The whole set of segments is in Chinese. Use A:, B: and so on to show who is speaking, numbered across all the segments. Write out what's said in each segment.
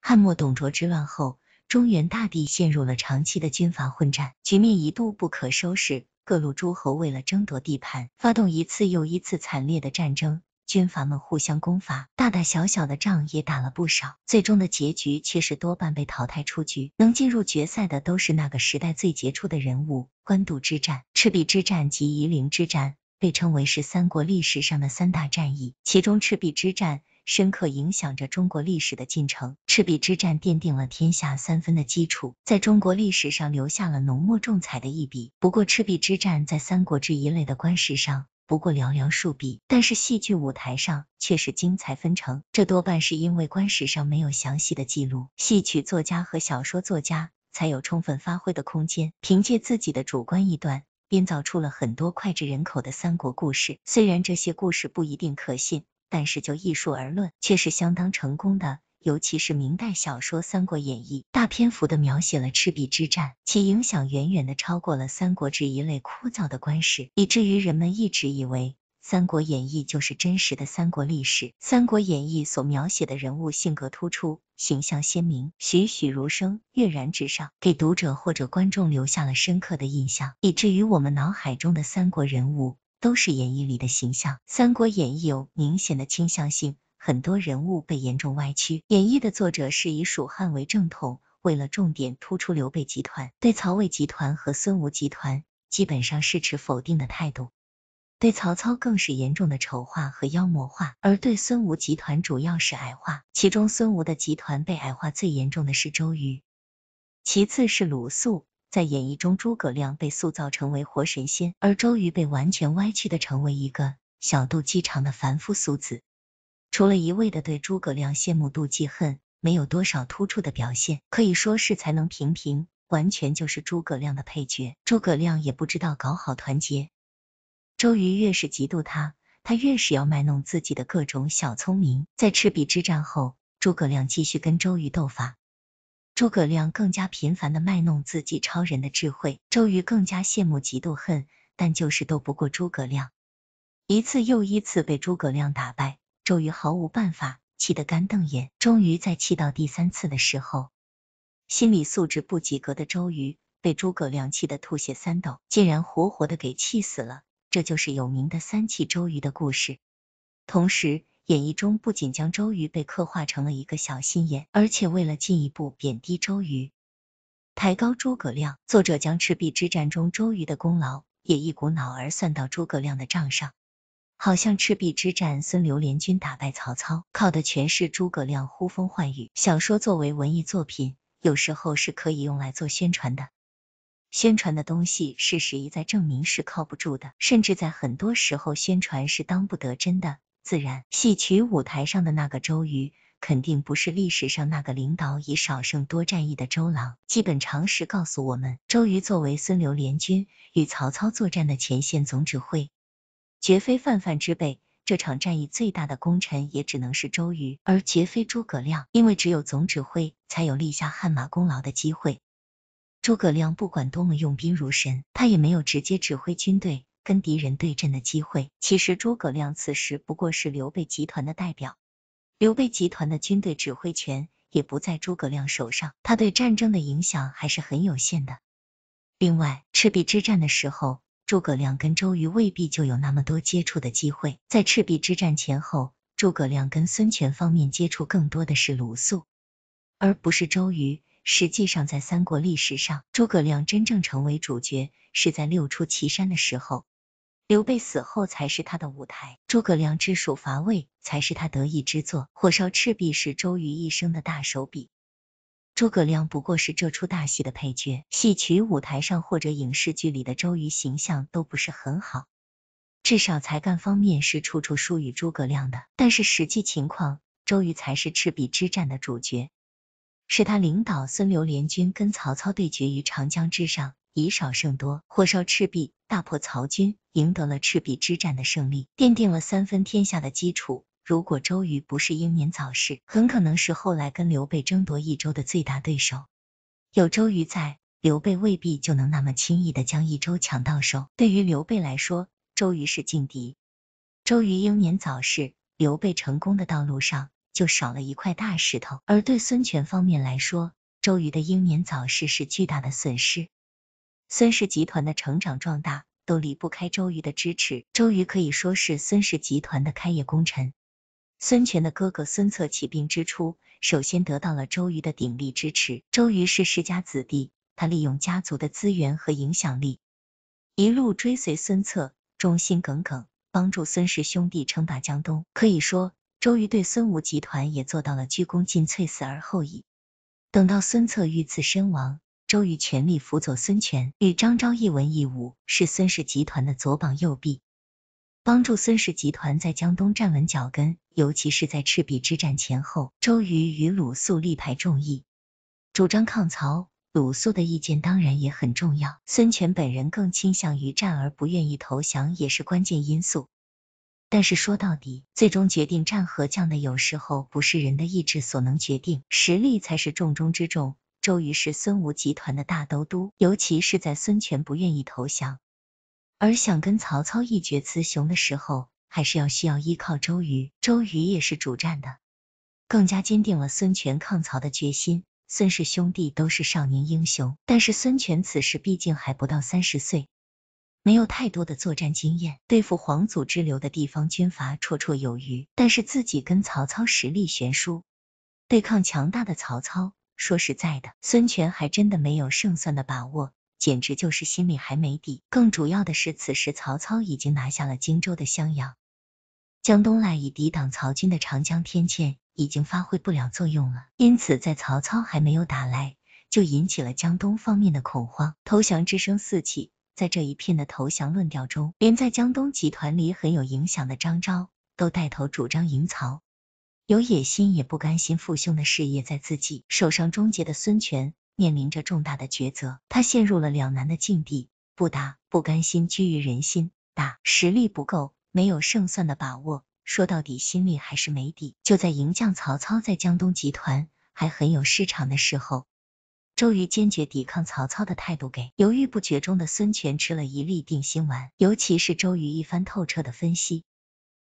A: 汉末董卓之乱后，中原大地陷入了长期的军阀混战，局面一度不可收拾。各路诸侯为了争夺地盘，发动一次又一次惨烈的战争，军阀们互相攻伐，大大小小的仗也打了不少。最终的结局却是多半被淘汰出局，能进入决赛的都是那个时代最杰出的人物。官渡之战、赤壁之战及夷陵之战被称为是三国历史上的三大战役，其中赤壁之战。深刻影响着中国历史的进程。赤壁之战奠定了天下三分的基础，在中国历史上留下了浓墨重彩的一笔。不过，赤壁之战在三国志一类的官史上不过寥寥数笔，但是戏剧舞台上却是精彩纷呈。这多半是因为官史上没有详细的记录，戏曲作家和小说作家才有充分发挥的空间，凭借自己的主观臆断，编造出了很多脍炙人口的三国故事。虽然这些故事不一定可信。但是就艺术而论，却是相当成功的。尤其是明代小说《三国演义》，大篇幅的描写了赤壁之战，其影响远远的超过了《三国志》一类枯燥的官史，以至于人们一直以为《三国演义》就是真实的三国历史。《三国演义》所描写的人物性格突出，形象鲜明，栩栩如生，跃然纸上，给读者或者观众留下了深刻的印象，以至于我们脑海中的三国人物。都是演义里的形象，《三国演义》有明显的倾向性，很多人物被严重歪曲。演义的作者是以蜀汉为正统，为了重点突出刘备集团，对曹魏集团和孙吴集团基本上是持否定的态度，对曹操更是严重的丑化和妖魔化，而对孙吴集团主要是矮化。其中孙吴的集团被矮化最严重的是周瑜，其次是鲁肃。在演义中，诸葛亮被塑造成为活神仙，而周瑜被完全歪曲的成为一个小肚鸡肠的凡夫俗子。除了一味的对诸葛亮羡慕妒忌恨，没有多少突出的表现，可以说是才能平平，完全就是诸葛亮的配角。诸葛亮也不知道搞好团结，周瑜越是嫉妒他，他越是要卖弄自己的各种小聪明。在赤壁之战后，诸葛亮继续跟周瑜斗法。诸葛亮更加频繁的卖弄自己超人的智慧，周瑜更加羡慕嫉妒恨，但就是斗不过诸葛亮，一次又一次被诸葛亮打败，周瑜毫无办法，气得干瞪眼。终于在气到第三次的时候，心理素质不及格的周瑜被诸葛亮气得吐血三斗，竟然活活的给气死了。这就是有名的三气周瑜的故事。同时，演义中不仅将周瑜被刻画成了一个小心眼，而且为了进一步贬低周瑜、抬高诸葛亮，作者将赤壁之战中周瑜的功劳也一股脑儿算到诸葛亮的账上，好像赤壁之战孙刘联军打败曹操，靠的全是诸葛亮呼风唤雨。小说作为文艺作品，有时候是可以用来做宣传的，宣传的东西事实一再证明是靠不住的，甚至在很多时候宣传是当不得真的。自然，戏曲舞台上的那个周瑜，肯定不是历史上那个领导以少胜多战役的周郎。基本常识告诉我们，周瑜作为孙刘联军与曹操作战的前线总指挥，绝非泛泛之辈。这场战役最大的功臣也只能是周瑜，而绝非诸葛亮，因为只有总指挥才有立下汗马功劳的机会。诸葛亮不管多么用兵如神，他也没有直接指挥军队。跟敌人对阵的机会，其实诸葛亮此时不过是刘备集团的代表，刘备集团的军队指挥权也不在诸葛亮手上，他对战争的影响还是很有限的。另外，赤壁之战的时候，诸葛亮跟周瑜未必就有那么多接触的机会。在赤壁之战前后，诸葛亮跟孙权方面接触更多的是鲁肃，而不是周瑜。实际上，在三国历史上，诸葛亮真正成为主角是在六出祁山的时候。刘备死后才是他的舞台，诸葛亮治蜀伐魏才是他得意之作，火烧赤壁是周瑜一生的大手笔，诸葛亮不过是这出大戏的配角。戏曲舞台上或者影视剧里的周瑜形象都不是很好，至少才干方面是处处输于诸葛亮的。但是实际情况，周瑜才是赤壁之战的主角，是他领导孙刘联军跟曹操对决于长江之上。以少胜多，火烧赤壁，大破曹军，赢得了赤壁之战的胜利，奠定了三分天下的基础。如果周瑜不是英年早逝，很可能是后来跟刘备争夺益州的最大对手。有周瑜在，刘备未必就能那么轻易的将益州抢到手。对于刘备来说，周瑜是劲敌。周瑜英年早逝，刘备成功的道路上就少了一块大石头。而对孙权方面来说，周瑜的英年早逝是巨大的损失。孙氏集团的成长壮大都离不开周瑜的支持，周瑜可以说是孙氏集团的开业功臣。孙权的哥哥孙策起兵之初，首先得到了周瑜的鼎力支持。周瑜是世家子弟，他利用家族的资源和影响力，一路追随孙策，忠心耿耿，帮助孙氏兄弟称霸江东。可以说，周瑜对孙吴集团也做到了鞠躬尽瘁，死而后已。等到孙策遇刺身亡，周瑜全力辅佐孙权，与张昭一文一武，是孙氏集团的左膀右臂。帮助孙氏集团在江东站稳脚跟，尤其是在赤壁之战前后，周瑜与鲁肃力排众议，主张抗曹。鲁肃的意见当然也很重要，孙权本人更倾向于战而不愿意投降，也是关键因素。但是说到底，最终决定战和降的，有时候不是人的意志所能决定，实力才是重中之重。周瑜是孙吴集团的大都督，尤其是在孙权不愿意投降。而想跟曹操一决雌雄的时候，还是要需要依靠周瑜。周瑜也是主战的，更加坚定了孙权抗曹的决心。孙氏兄弟都是少年英雄，但是孙权此时毕竟还不到三十岁，没有太多的作战经验，对付皇祖之流的地方军阀绰绰有余。但是自己跟曹操实力悬殊，对抗强大的曹操，说实在的，孙权还真的没有胜算的把握。简直就是心里还没底，更主要的是，此时曹操已经拿下了荆州的襄阳，江东赖以抵挡曹军的长江天堑已经发挥不了作用了。因此，在曹操还没有打来，就引起了江东方面的恐慌，投降之声四起。在这一片的投降论调中，连在江东集团里很有影响的张昭都带头主张迎曹。有野心也不甘心父兄的事业在自己手上终结的孙权。面临着重大的抉择，他陷入了两难的境地，不打不甘心居于人心，打实力不够，没有胜算的把握，说到底心里还是没底。就在营将曹操在江东集团还很有市场的时候，周瑜坚决抵抗曹操的态度给犹豫不决中的孙权吃了一粒定心丸，尤其是周瑜一番透彻的分析，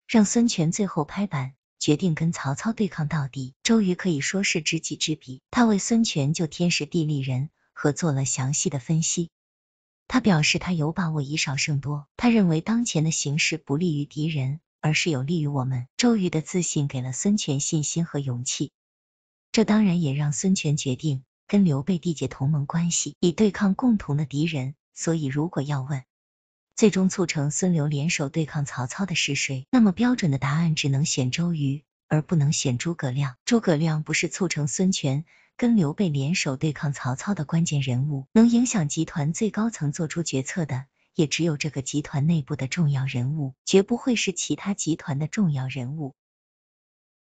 A: 让孙权最后拍板。决定跟曹操对抗到底，周瑜可以说是知己知彼，他为孙权就天时地利人和做了详细的分析。他表示他有把握以少胜多，他认为当前的形势不利于敌人，而是有利于我们。周瑜的自信给了孙权信心和勇气，这当然也让孙权决定跟刘备缔结同盟关系，以对抗共同的敌人。所以如果要问，最终促成孙刘联手对抗曹操的是谁？那么标准的答案只能选周瑜，而不能选诸葛亮。诸葛亮不是促成孙权跟刘备联手对抗曹操的关键人物，能影响集团最高层做出决策的，也只有这个集团内部的重要人物，绝不会是其他集团的重要人物。